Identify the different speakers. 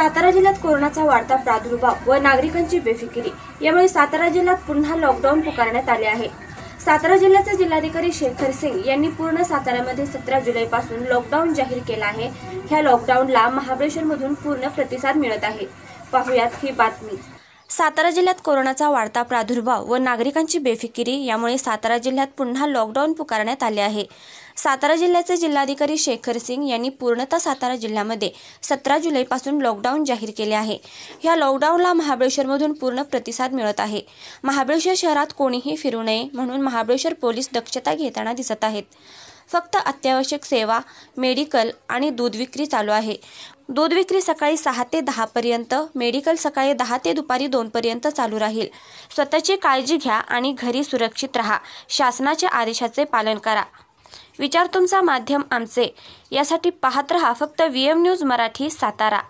Speaker 1: सातारा जिल्ह्यात कोरोनाचा वाढता प्रादुर्भाव व नागरिकांची बेफिकिरी यामुळे सातारा जिल्ह्यात पुन्हा लॉकडाऊन पुकारण्यात आले आहे. सातारा जिल्ह्याचे जिल्हाधिकारी शेखर सिंग यांनी पूर्ण साताऱ्यामध्ये सतरा जुलैपासून लॉकडाऊन जाहीर केला आहे. ह्या लॉकडाऊनला महाबळेश्वरमधून पूर्ण प्रतिसाद मिळत आहे. पाहुयात ही बातमी. सातारा जिल्ह्यात कोरोनाचा वाढता प्रादुर्भाव व नागरिकांची बेफिकिरी यामुळे सातारा जिल्ह्यात पुन्हा लॉकडाऊन पुकारण्यात आले आहे. सातारा जिल्ह्याचे जिल्हाधिकारी शेखर सिंग यांनी पूर्णतः सातारा जिल्ह्यामध्ये सतरा जुलैपासून लॉकडाऊन जाहीर केले आहे. या लॉकडाऊनला महाबळेश्वरमधून पूर्ण प्रतिसाद मिळत आहे. महाबळेश्वर शहरात कोणीही फिरू नये म्हणून महाबळेश्वर पोलीस दक्षता घेताना दिसत आहेत. फक्त अत्यावश्यक सेवा मेडिकल आणि दूध विक्री चालू आहे. दूध विक्री सकाळी सहा ते दहापर्यंत मेडिकल सकाळी दहा ते दुपारी दोनपर्यंत चालू राहील. स्वतःची काळजी घ्या आणि घरी सुरक्षित राहा. शासनाच्या आदेशाचे पालन करा. विचार तुमचा माध्यम आमचे. यासाठी पाहत रहा फक्त V M news Marathi Satara.